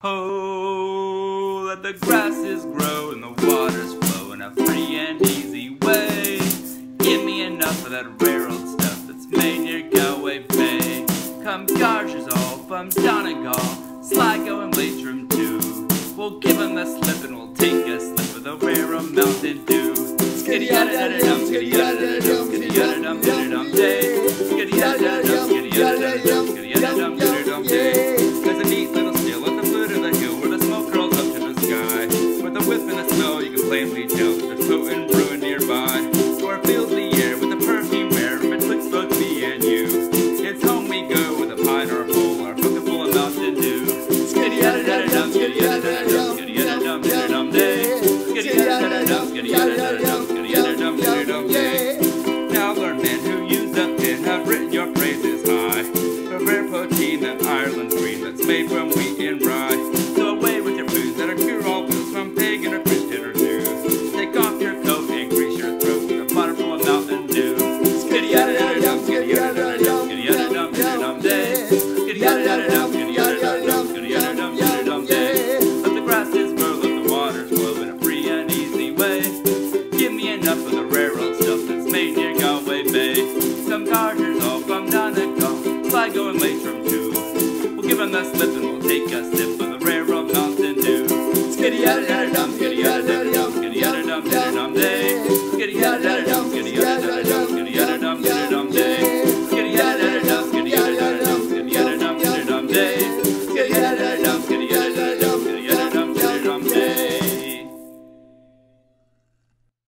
Oh, let the grasses grow and the waters flow in a free and easy way. Give me enough of that rare old stuff that's made near Galway Bay. Come Gaugers all from Donegal, Sligo and Leitrim too. We'll give 'em the slip and we'll take a slip of the rare old Mountain Dew. Skitty yada dum, skitty yada yada dum, skitty yada dum, yada dum day. Skitty yada yada dum, skitty yada yada dum, skitty yada dum, yada dum day. Potent brewing nearby. For fills the air with a perfume rare betwixt both me and you. It's home we go with a pint or a bowl, our pocket full of Mountain Dew. Skitty yada yada dum, skitty yada yada dum, skitty yada dum, yada dum day. Skitty yada yada dum, skitty yada yada dum, skitty yada dum, yada dum day. Now learn men who use the pen have written your praises high. For rare poteen that Ireland's green that's made from wheat by going late from two. We'll give him the slip and we'll take a sip of the rare old Mountain Dew. Skitty dum, skitty dum, skitty dum, dum.